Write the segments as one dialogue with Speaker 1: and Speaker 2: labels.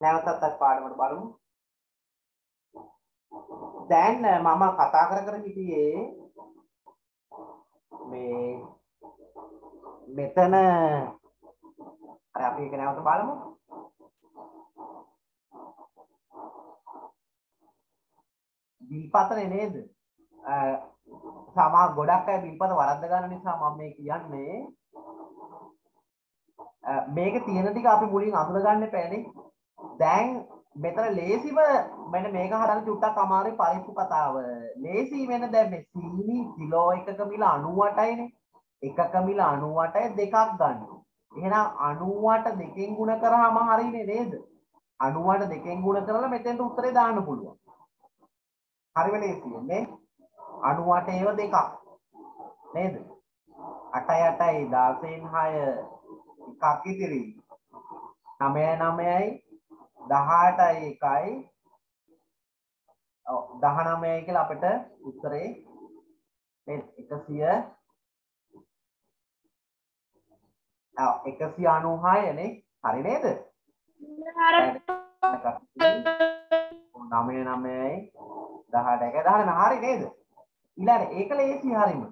Speaker 1: නැවතත් අත් පාඩමට බලමු. දැන් මම කතා කර කර හිටියේ මේ මෙතන අර අපි ඒක නැවත බලමු. බිල්පතනේ නේද? සමා ගොඩක් අය බිල්පත වරද්ද ගන්න නිසා මම මේ කියන්නේ මේක තියෙන ටික අපි මුලින් අඳුර ගන්න එපානේ. දැන් මෙතන ලේසිම මෙන්න මේක හදන්න චුට්ටක් අමාරුයි පරිප්පු කතාව. ලේසි වෙන දැන් මේ සීනි කිලෝ එකක මිල 98යිනේ. එකක මිල 98යි දෙකක් ගන්න. එහෙනම් 98 දෙකෙන් ගුණ කරාම හරිනේ නේද? 98 දෙකෙන් ගුණ කරලා මෙතෙන්ට උත්තරේ දාන්න පුළුවන්. හරිම ලේසියෙන් නේ? 98 ඒව දෙකක්. නේද? 8යි 8යි 16න් 6 එකක් ඉතිරි. 9යි 9යි 18යි එකයි. ඔව් 19යි කියලා අපිට උත්තරේ. මේ 100 ඔව් 196 නේ? හරි නේද? නමය නමයයි දහට එක දහන හරි නේද? ඉලාට ඒක ලේසි හරිම.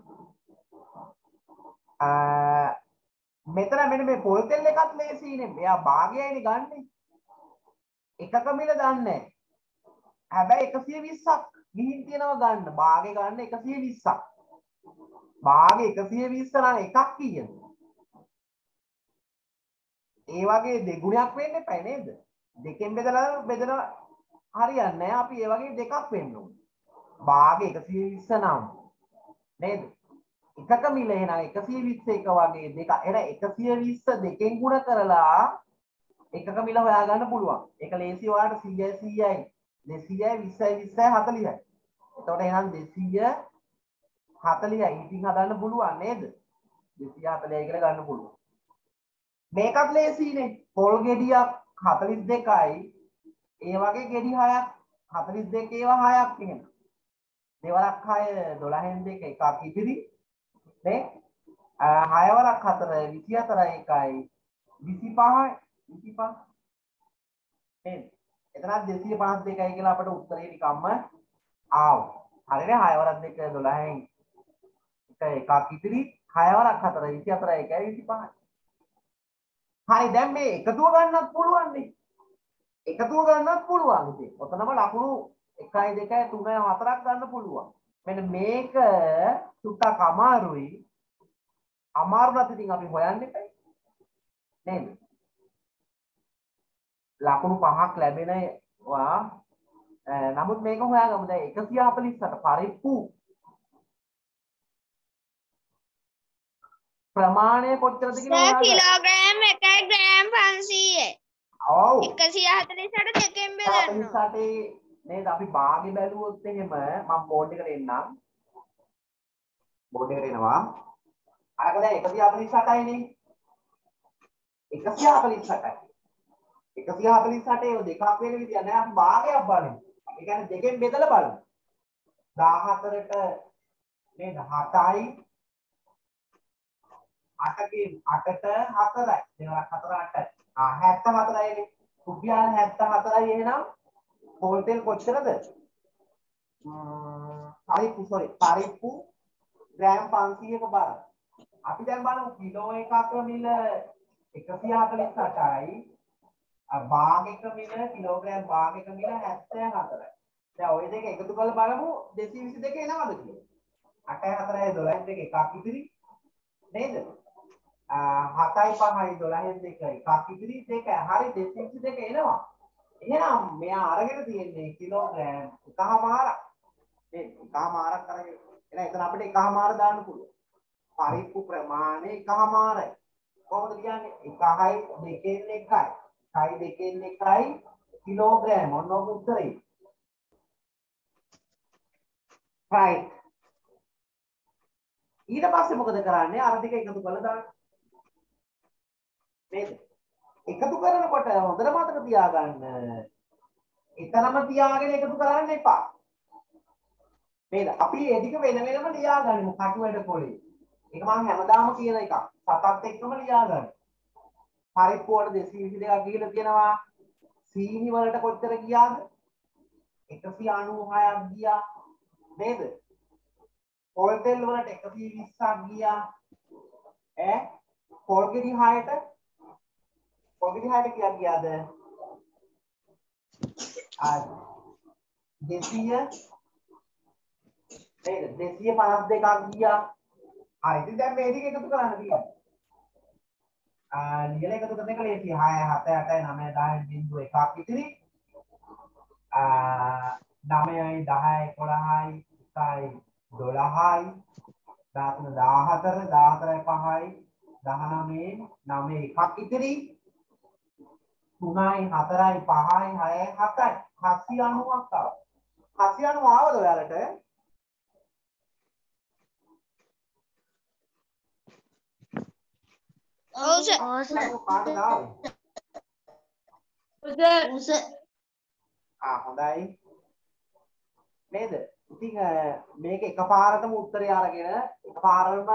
Speaker 1: මෙතන මෙන්න මේ පොල්තෙල් එකත් ලේසිනේ එයා භාගයයිනේ ගන්නේ. එකක මිල දන්නේ හැබැයි 120ක් ගිහින් තියනවා ගන්න. භාගේ ගන්න 120ක් භාගේ 120 නම් එකක් කියන්නේ ඒ වගේ දෙගුණයක් වෙන්න එපා නේද? දෙකෙන් බෙදලා බෙදලා හරියන්නේ නැහැ. අපි ඒ වගේ දෙකක් වෙන්න ඕනේ. භාගේ 120 නම් නේද? එකක මිල එහෙනම් 120 එක වගේ දෙක එහෙනම් 120 දෙකෙන් ගුණ කරලා එකක මිල හොයාගන්න පුළුවන්. ඒක ලේසි ඔයාලට 100යි 100යි 200යි 20යි 20යි 40යි. එතකොට එහෙනම් 240යි ඉතින් හදන්න පුළුවන් නේද? 240යි කියලා ගන්න පුළුවන්. මේකත් ලේසිනේ. පොල් ගෙඩියක් 42යි ඒ වගේ ගෙඩි 6ක් 42 ඒවා 6ක් එහෙම. දෙවරක් 6 12න් දෙක එකක් ඉදිරි නේ? හයවරක් 4 24යි එකයි 25යි විසිපා නේද? එතනත් 252යි කියලා අපට උත්තරේ නිකම්ම ආවා. හරිනේ 6 වරක් දෙක 12න් එක එකක් ඉතිරි 6 වරක් 4 24යි එකයි 25යි. හරි දැන් මේ එකතුව ගන්නත් පුළුවන් නේ. එකතුව ගන්නත් පුළුවන් ඉතින්. ඔතනම ලකුණු 1යි 2යි 3යි 4ක් ගන්න පුළුවන්. මෙන්න මේක සුට්ටක් අමාරුයි. අමාරු නැති ඉතින් අපි හොයන්න එපා. නේද? ලකුණු පහක් ලැබෙනවා නමුත් මේක හොයාගමු දැන් 148 පරිප්පු ප්‍රමාණය කොච්චරද කියලා
Speaker 2: කිලෝග්‍රෑම් 1 ග්‍රෑම් 500යි.
Speaker 1: ඔව්
Speaker 2: 148 දෙකෙන් බෙදන්න.
Speaker 1: 48 නේද අපි භාගෙ බැලුවොත් එහෙම මම බෝඩ් එකට එන්නම්. බෝඩ් එකට එනවා. අරක දැන් 148යි නේ. 148යි. 148 ඒ දෙකක් වෙන විදිය නෑ අපි භාගයක් බලමු. ඒ කියන්නේ දෙකෙන් බෙදලා බලමු. 14ට නේද 7යි 8කින් 8ට 4යි. දෙවරක් 4 8යි. ආ 74යිනේ. රුපියල් 74යි එහෙනම් හෝල්ටෙල් කොච්චරද? පරිප්පු sorry පරිප්පු ග්‍රෑම් 500ක බර. අපි දැන් බලමු කිලෝ එකක මිල 148යි භාගයක මිල කිලෝග්‍රෑම් භාගයක මිල 74යි. දැන් ওই දෙක එකතු කරලා බලමු 222 එනවද කියලා. 8යි 4යි 12යි දෙක එකක් ඉතිරි නේද? 7යි 5යි 12න් දෙක එකක් ඉතිරි දෙක හරි 222 එනවා. එහෙනම් මෙයා අරගෙන තියෙන්නේ කිලෝග්‍රෑම් එකමාරක්. මේ එකමාරක් අරගෙන එහෙනම් එතන අපිට එකමාර දාන්න පුළුවන්. පරිප්පු ප්‍රමාණය එකමාරයි. කොහොමද කියන්නේ? 1යි 2න් 1යි. කයි දෙකෙන් එකයි කිලෝග්‍රෑම් ඔන්න ඔබ උත්තරේ. Right. ඊට පස්සේ මොකද කරන්නේ? අර ටික එකතු කරලා දාන්න. නේද? එකතු කරනකොට හොඳට මතක තියාගන්න. එතනම තියාගෙන එකතු කරන්න එපා. නේද? අපි ඒ ටික වෙන වෙනම ලියාගන්නමු කටුවැඩ පොලේ. ඒක මම හැමදාම කියන එකක්. සතත් එක්කම ලියාගන්න. පරිප්පුවට 222ක් ගිහිලා තියෙනවා. සීනි වලට කොච්චර ගියාද? 196ක් ගියා. නේද? පොල් තෙල් වලට 120ක් ගියා. ඈ? පොල් ගෙඩි 6ට පොල් ගෙඩි 6ට කීයක් ගියාද ආ 200 නේද 252ක් ගියා. හරි ඉතින් දැන් මේ ටික එකතු කරන්න තියෙනවා ආ ලියලා එකතු කරන එක ලේසියි 6 7 8 9 10 බිංදුව එකක් ඉතිරි. ආ 9යි 10යි 11යි 1යි 12යි 13 14 14යි 5යි 19 9 එකක් ඉතිරි. 3යි 4යි 5යි 6යි 7යි 790ක් ආවා. 790 ආවද ඔයාලට?
Speaker 2: ඔව් සර්
Speaker 3: ඕස
Speaker 1: කාටද ආවේ
Speaker 3: උස
Speaker 1: ආ හොඳයි නේද? ඉතින් අ, මේක එකපාරටම උත්තරය අරගෙන එකපාරටම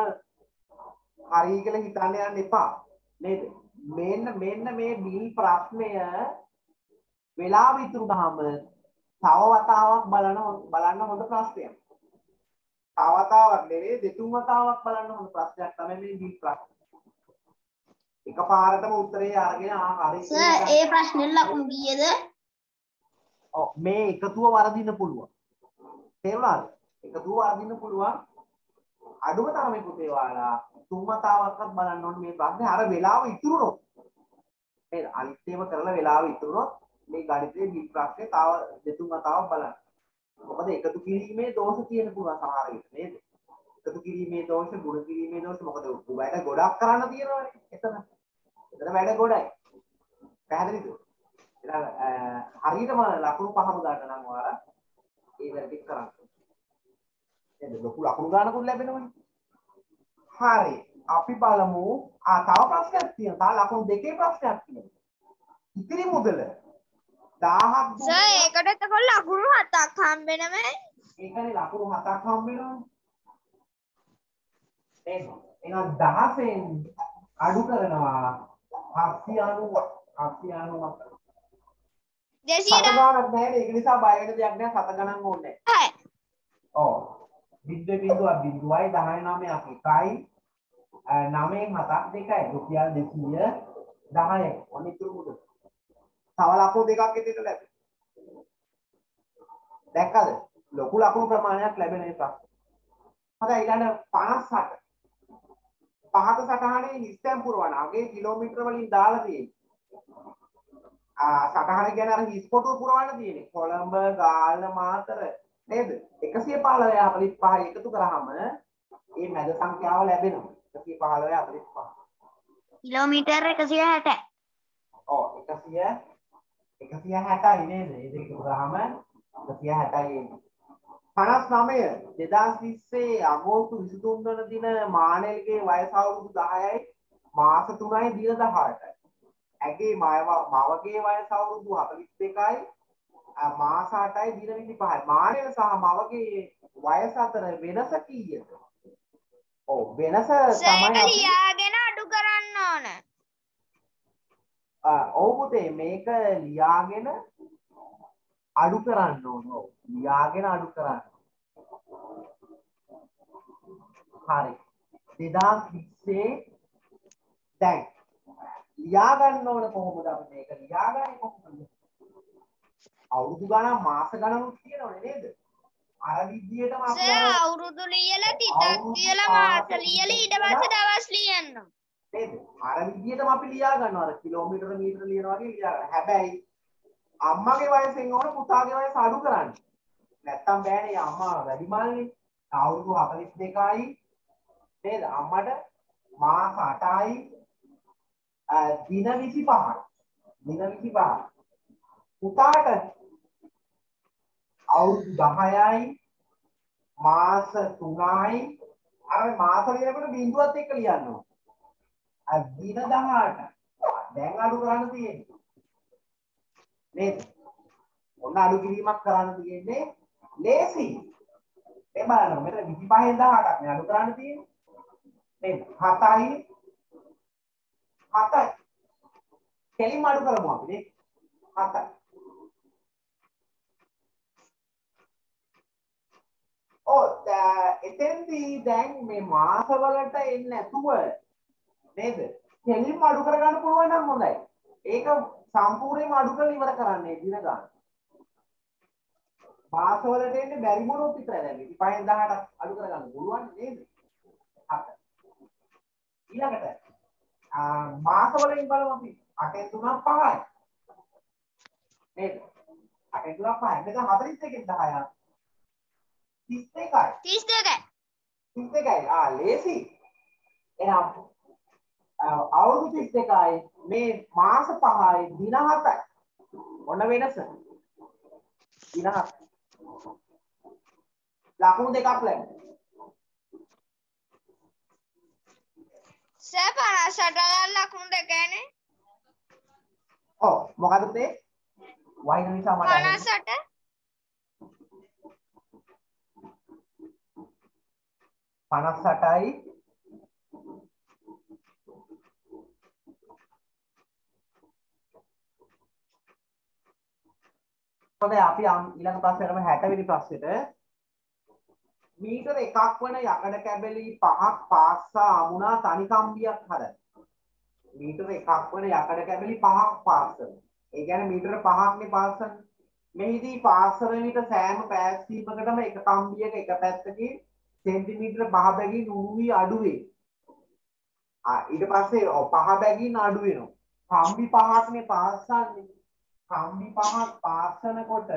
Speaker 1: හරි කියලා හිතන්න යන්න එපා. නේද? මෙන්න මෙන්න මේ බිල් ප්‍රශ්නය වෙලාව ඉතුරුනහම තව වතාවක් බලන බලන්න හොඳ ප්‍රශ්නයක්. තව වතාවක් නෙවෙයි දෙතුන් වතාවක් බලන්න හොඳ ප්‍රශ්නයක් තමයි මේ බිල් ප්‍රශ්න එකපාරටම උත්තරේ අරගෙන ආ
Speaker 3: ඒ ප්‍රශ්නෙට ලකුණු කීයද
Speaker 1: ඔව් මේ එකතුව වරදින්න පුළුවන්. තේරුණාද? එකතුව වරදින්න පුළුවන්. අඩුම තරමේ පුතේ ඔයාලා තුන් වතාවක්වත් බලන්න ඕනේ මේ ප්‍රශ්නේ අර වෙලාව ඉතුරුනොත්. නේද? අනිත් ඒවා කරලා වෙලාව ඉතුරුනොත් මේ ගණිතයේ බිල් ප්‍රශ්නේ තව දෙතුන් වතාවක් බලන්න. මොකද එකතු කිරීමේ දෝෂ තියෙන පුළුවන් සමහර විට නේද? එකතු කිරීමේ දෝෂ, ගුණ කිරීමේ දෝෂ මොකද වැඩ ගොඩක් කරන්න තියෙනවානේ එතන. එතන වැඩ ගොඩයි. පැහැදිලිද? එහෙනම් හරියටම ලකුණු පහම ගන්න නම් ඔයාලා ඒ වැඩ කරන්න. එතන ලොකු ලකුණු ගන්නකුත් ලැබෙනවනේ. හරි. අපි බලමු ආ තව ප්‍රශ්නයක් තියෙනවා. තව ලකුණු දෙකේ ප්‍රශ්නයක් තියෙනවා. ඉතිරි මුදල 1000ක්
Speaker 2: සර් ඒකට එතකොට ලකුණු හතක් හම්බෙනම
Speaker 1: ඒකනේ ලකුණු හතක් හම්බ වෙනවා. එහෙනම් එහෙනම් 16න් අඩු කරනවා 790 790
Speaker 2: දෙසියට
Speaker 1: සත ගණනක් නැහැ ඒක නිසා බය වෙන දෙයක් නෑ සත ගණන් ඕනේ
Speaker 2: හය.
Speaker 1: ඔව්. බිංදුව බිංදුව බිංදුවයි 19ක් එකයි. අ, නවයෙන් හතක් දෙකයි. රුපියල් 200 10යි ඔන්න ඉතුරු මුදල තව ලකුණු දෙකක් එතෙට ලැබෙයි දැක්කද? ලොකු ලකුණු ප්‍රමාණයක් ලැබෙන එක හරි ඊළඟ 58 පහත සටහනේ හිස්තැන් පුරවන අගේ කිලෝමීටර වලින් දාලා තියෙන්නේ. ආ සටහන කියන්නේ අර හිස් කොටුව පුරවන්න තියෙන්නේ. කොළඹ ගාල්ල මාතර නේද? 115 45 එකතු කරාම මේ මැද සංඛ්‍යාව ලැබෙනවා. 115 45
Speaker 3: කිලෝමීටර් 160
Speaker 1: ඔව් 100 160යි නේද? ඒ දෙක කරාම 160යි එන්නේ 59 2020 අගෝස්තු 23 වන දින මානෙල්ගේ වයස අවුරුදු 10යි මාස 3යි දින 18යි. ඇගේ මව- මවගේ වයස අවුරුදු 42යි අ, මාස 8යි දින 25යි. මානෙල් සහ මවගේ වයස අතර වෙනස කීයද? ඔව් වෙනස තමයි අපි
Speaker 2: ලියාගෙන අඩු කරන්න ඕන
Speaker 1: ඔව් පුතේ මේක ලියාගෙන අඩු කරන්න ඕන. ලියාගෙන අඩු කරන්න. හරි. 2020 දැන් ලියා ගන්න ඕන කොහොමද අපි මේක ලියාගන්නේ කොහොමද? අවුරුදු ගණන් මාස ගණනුත් තියෙනවනේ නේද? අර විදියටම අපි
Speaker 2: අවුරුදු ලියලා තිතක් කියලා මාස ලියලා ඊට පස්සේ දවස් ලියන්න
Speaker 1: නේද? අර විදියටම අපි ලියා ගන්නවා. අර කිලෝමීටර මීටර ලියනවා වගේ ලියා ගන්න. හැබැයි අම්මගේ වයසෙන් ඕන පුතාගේ වයස අඩු කරන්න. නැත්තම් බෑනේ අම්මා වැඩි මල්නේ. අවුරුදු 42යි නේද? අම්මට මාස 8යි අ, දින 25යි. දින 25යි. පුතාට අවුරුදු 10යි මාස 3යි අර මාස ලියනකොට බිඳුවත් එක්ක ලියන්න ඕන. අ දින 18 දැන් අඩු කරන්න තියෙන්නේ. නේද? ඔන්න අඩු කිරීමක් කරන්න තියෙන්නේ ලේසි. ඒ බලන්න මෙතන 25න් 18ක් නේ අඩු කරන්න තියෙන්නේ. නේද? 7යි 7යි. කෙලින්ම අඩු කරමු අපි නේ. හතයි. ඔව් එතෙන්දී දැන් මේ මාසවලට එන්නේ නැතුව නේද? කෙලින්ම අඩු කරගන්න පුළුවන් නම් හොඳයි. ඒක සම්පූර්ණයෙන්ම අඩු කරලා ඉවර කරන්නේ දින ගන්න. මාසවලට එන්නේ බැරි මොනොත් විතරයි දැන්. ඉතින් 5න් 18ක් අඩු කරගන්න පුළුවන් නේද? හත. ඊළඟට ආ මාසවලින් බලමු අපි 8න් 3ක් 5යි. නේද? 8න් 3ක් 5යි. මෙතන 41කින් 10ක්. 32යි.
Speaker 2: 32යි.
Speaker 1: 32යි. ආ ලේසි. එහෙනම් අවුරුදු 32යි මේ මාස 5යි දින 7යි. ඔන්න වෙනස. දින 7. ලකුණු දෙකක් ලැබෙනවා.
Speaker 2: සර් 58 ලකුණු දෙකයිනේ.
Speaker 1: ඔව් මොකද පුතේ? වහින නිසා මට ඇහෙන්නේ.
Speaker 2: 58
Speaker 1: 58යි හොඳයි අපි අම්- ඊළඟ ප්‍රශ්නයට යමු 60 වෙනි ප්‍රශ්නෙට මීටර එකක් වන යකඩ කැබලි පහක් පාස්සා අමුණා තනි කම්බියක් හදන්න. මීටර එකක් වන යකඩ කැබලි පහක් පාස්සන. ඒ කියන්නේ මීටර පහක්නේ පාස්සන්නේ. මෙහිදී පාස්සන විට සෑම පෑස්සීමකටම එක කම්බියක එක පැත්තකින් සෙන්ටිමීටර පහ බැගින් උණුවී අඩු වේ. ආ ඊට පස්සේ ඔව් පහ බැගින් අඩු වෙනවා. කම්බි පහක්නේ පාස්සන්නේ. කම්බි පහක් පාස්සනකොට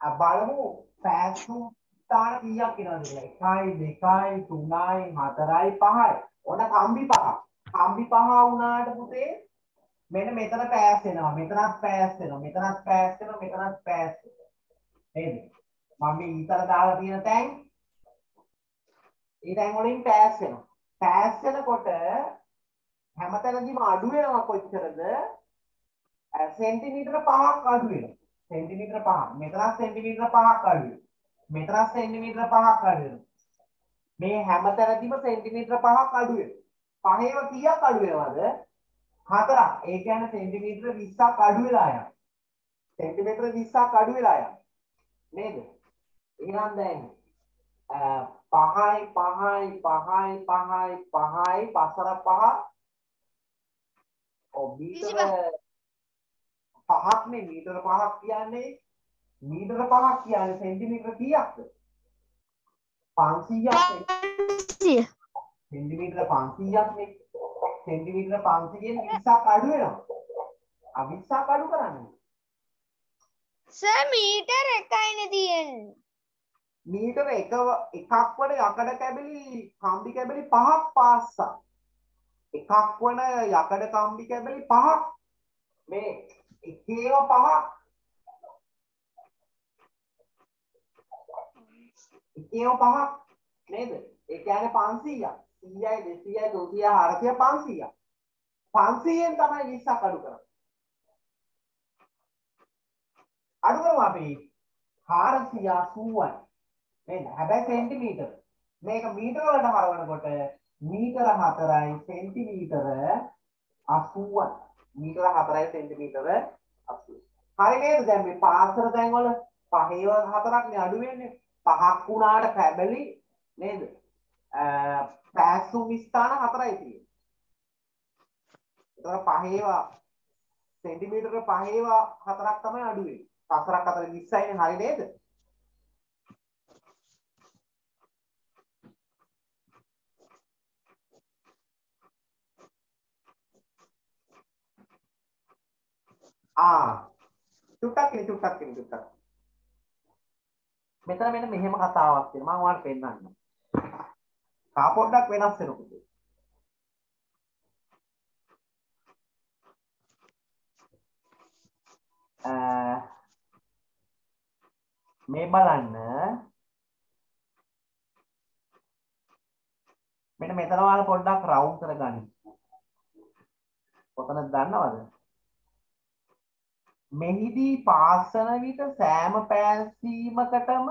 Speaker 1: අ බලමු පෑස්සුම් ස්ථාන කීයක් එනවද කියලා. 1යි 2යි 3යි 4යි 5යි. ඔන්න කම්බි පහ. කම්බි පහ වුණාට පුතේ මෙන්න මෙතන පෑස් වෙනවා. මෙතනත් පෑස් වෙනවා. මෙතනත් පෑස් වෙනවා. මෙතනත් පෑස් වෙනවා. නේද? මම මේ ඊතර දාලා තියෙන තැන් ඒ තැන් වලින් පෑස් වෙනවා. පෑස් වෙනකොට හැමතැනදීම අඩු වෙනවා කොච්චරද? සෙන්ටිමීටර 5ක් අඩු වෙනවා. සෙන්ටිමීටර 5. මෙතන සෙන්ටිමීටර 5ක් අඩු වෙනවා. මෙතන සෙන්ටිමීටර 5ක් අඩු වෙනවා. මේ හැමතැනදීම සෙන්ටිමීටර 5ක් අඩු වෙනවා. පහේව කීයක් අඩු වෙනවද? හතරක්. ඒ කියන්නේ සෙන්ටිමීටර 20ක් අඩු වෙලා යනවා. සෙන්ටිමීටර 20ක් අඩු වෙලා යනවා. නේද? එහෙනම් දැන් පහයි පහයි පහයි පහයි පහයි පසර පහ ඔව් මීටර පහක්නේ මීටර පහක් කියන්නේ මීටර පහක් කියන්නේ සෙන්ටිමීටර කීයක්ද? 500ක් සෙන්ටිමීටර 500ක්නේ සෙන්ටිමීටර 500ෙන් 20ක් අඩු වෙනවා. ආ 20ක් අඩු කරන්නේ.
Speaker 2: සර් මීටර එකයිනේ තියෙන්නේ.
Speaker 1: මීටර එක එකක් වන යකඩ කැබලි කම්බි කැබලි පහක් පාස්සා එකක් වන යකඩ කම්බි කැබලි පහක්. මේ එකේව පහක් එකේව පහක් නේද? ඒ කියන්නේ 500ක් 100යි 200යි 300යි 400ක් 500ෙන් තමයි 20ක් අඩු කරන්නේ. අඩු කරමු අපි 480යි නේද? හැබැයි සෙන්ටිමීටර. මේක මීටර වලට හරවනකොට මීටර 4යි සෙන්ටිමීටර 80යි. මීටර 4යි සෙන්ටිමීටර 80. හරි නේද? දැන් මේ පාසර තැන් වල පහේව හතරක් නේ අඩු වෙන්නේ. පහක් වුණාට කැබලි නේද? පෑසුම් ස්ථාන හතරයි තියෙන්නේ. ඒතර පහේව සෙන්ටිමීටර පහේව හතරක් තමයි අඩු වෙන්නේ. පසරක් අතර 20යිනේ හරි නේද? ආ චුට්ටක් ඉන්න චුට්ටක් ඉන්න චුට්ටක් මෙතන මෙන්න මෙහෙම කතාවක් තියෙනවා. මම ඔයාලට පෙන්නන්නම්. කා පොඩ්ඩක් වෙනස් වෙනකොට. මේ බලන්න. මෙන්න මෙතන ඔයාලා පොඩ්ඩක් රවුන්ඩ් කරගන්න. කොතනද දන්නවද? මෙහිදී පාසන විට සෑම පෑසීමකටම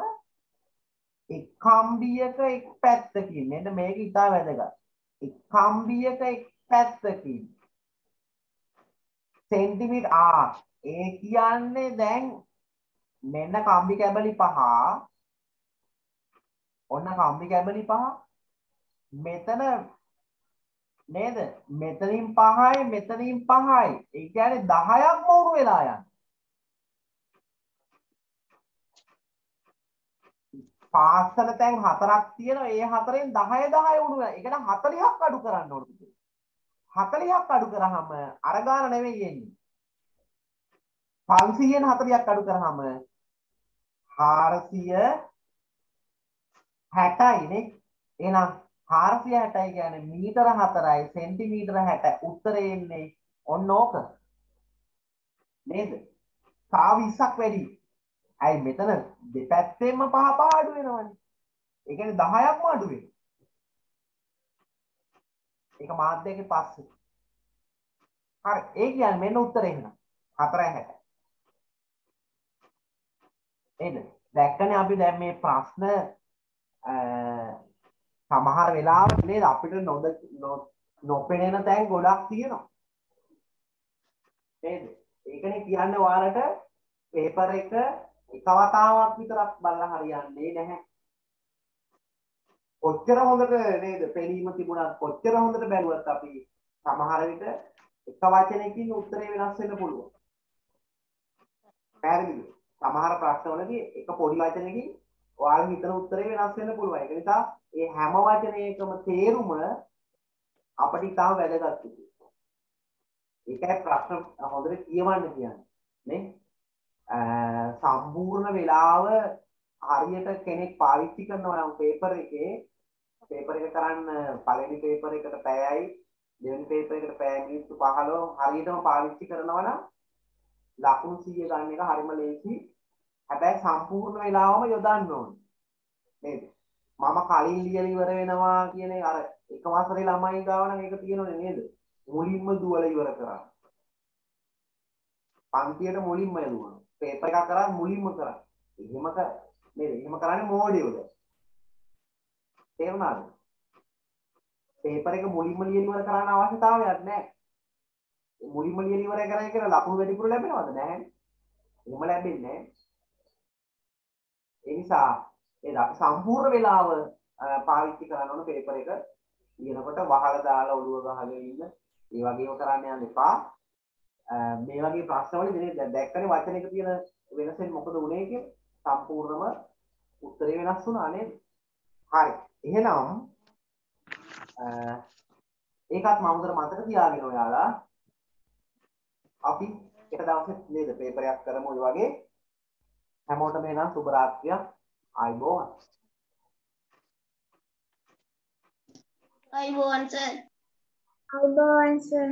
Speaker 1: එක් කම්බියක එක් පැත්තකින් මෙන්න මේක ඉතා වැදගත්. එක් කම්බියක එක් පැත්තකින්. සෙන්ටිමීටර් ආ ඒ කියන්නේ දැන් මෙන්න කම්බි කැබලි පහ. ඔන්න කම්බි කැබලි පහ. මෙතන නේද? මෙතනින් පහයි මෙතනින් පහයි. ඒ කියන්නේ 10ක් මෝරු වෙලා යන පාස්සල තැන් හතරක් තියෙනවා. ඒ හතරෙන් 10 10 උණු වෙනවා. ඒ කියන්නේ 40ක් අඩු කරන්න ඕනේ 40ක් අඩු කරාම අර ගාන නෙවෙයි එන්නේ. 500න් 40ක් අඩු කරාම 460යි නේ. එහෙනම් 460යි කියන්නේ මීටර 4යි සෙන්ටිමීටර 60 උත්තරේ එන්නේ ඔන්න ඕක. නේද? තා 20ක් වැඩි. ඇයි මෙතන දෙපැත්තෙන්ම පහ පහ අඩු වෙනවනේ. ඒ කියන්නේ 10ක්ම අඩු වෙනවා. ඒක මාධ්‍යයේ පස්සේ. හරි ඒ කියන්නේ මෙන්න උත්තරේ එහෙනම් 460. නේද? දැක්කනේ අපි දැන් මේ ප්‍රශ්න සමහර වෙලාවට නේද අපිට නොද නොපෙනෙන තැන් ගොඩක් තියෙනවා. නේද? ඒකනේ කියන්නේ ඔයාලට පේපර් එක එක වතාවක් විතරක් බලලා හරියන්නේ නැහැ. කොච්චර හොඳට නේද පෙනීම තිබුණත් කොච්චර හොඳට බැලුවත් අපි සමහර විට එක වචනයකින් උත්තරේ වෙනස් වෙන්න පුළුවන්. පැහැදිලිද? සමහර ප්‍රශ්නවලදී එක පොඩි වචනයකින් ඔයාලා හිතන උත්තරේ වෙනස් වෙන්න පුළුවන්. ඒක නිසා මේ හැම වචනයකම තේරුම අපිට ඉතාම වැදගත්. ඒකයි ප්‍රශ්න හොඳට කියවන්න කියන්නේ. නේ? සම්පූර්ණ වෙලාව හරියට කෙනෙක් පාවිච්චි කරනවා නම් පේපර් එකේ පේපර් එක කරන්න පළවෙනි පේපර් එකට පැයයි දෙවෙනි පේපර් එකට පැය මිනිත්තු 15 හරියටම පාවිච්චි කරනවා නම් ලකුණු 100 ගන්න එක හරිම ලේසි. හැබැයි සම්පූර්ණ වෙලාවම යොදන්න ඕනේ. නේද? මම කලින් ලියලා ඉවර වෙනවා කියන අර එක වසරේ ළමයි ගාව නම් ඒක තියෙනවනේ නේද? මුලින්ම දුවලා ඉවර කරා. පන්තියට මුලින්ම යදුවා. පේපර් එකක් කරා මුලින්ම කරා. එහෙම කර නේද? එහෙම කරන්නේ මෝඩයෝද? තේරුණාද? පේපර් එක මුලින්ම ලියලා ඉවර කරන්න අවශ්‍යතාවයක් නැහැ. මුලින්ම ලියලා ඉවර කරයි කියලා ලකුණු වැඩිපුර ලැබෙනවද? නැහැ. එහෙම ලැබෙන්නේ නැහැ. ඒ නිසා ඒ අපි සම්පූර්ණ වෙලාව පාවිච්චි කරන්න ඕන පේපර් එක ලියනකොට වහලා දාලා ඔළුව ගහගෙන ඉන්න. ඒ වගේම කරන්න යන්න එපා. මේ වගේ ප්‍රශ්නවලදී දැන් දැක්කනේ වචනයක තියෙන වෙනසෙන් මොකද වුනේ කියලා? සම්පූර්ණම උත්තරේ වෙනස් වුණා නේද? හරි. එහෙනම් ඒකත් මම හොඳට මතක තියාගෙන ඔයාලා අපි එක දවසෙත් නේද පේපරයක් කරමු ඔය වගේ. හැමෝටම එනම් සුබ රාත්‍රියක්. ආයිබෝවන්
Speaker 3: අයිබෝවන් සර්
Speaker 2: අයිබෝවන් සර්